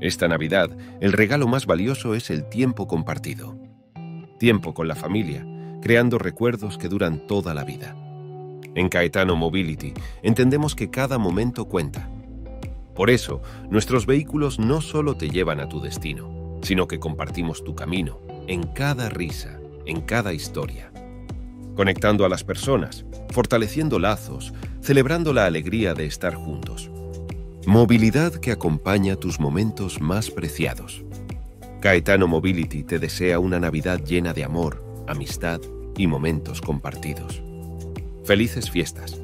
Esta Navidad, el regalo más valioso es el tiempo compartido. Tiempo con la familia, creando recuerdos que duran toda la vida. En Caetano Mobility entendemos que cada momento cuenta. Por eso, nuestros vehículos no solo te llevan a tu destino, sino que compartimos tu camino, en cada risa, en cada historia. Conectando a las personas, fortaleciendo lazos, celebrando la alegría de estar juntos. Movilidad que acompaña tus momentos más preciados. Caetano Mobility te desea una Navidad llena de amor, amistad y momentos compartidos. Felices fiestas.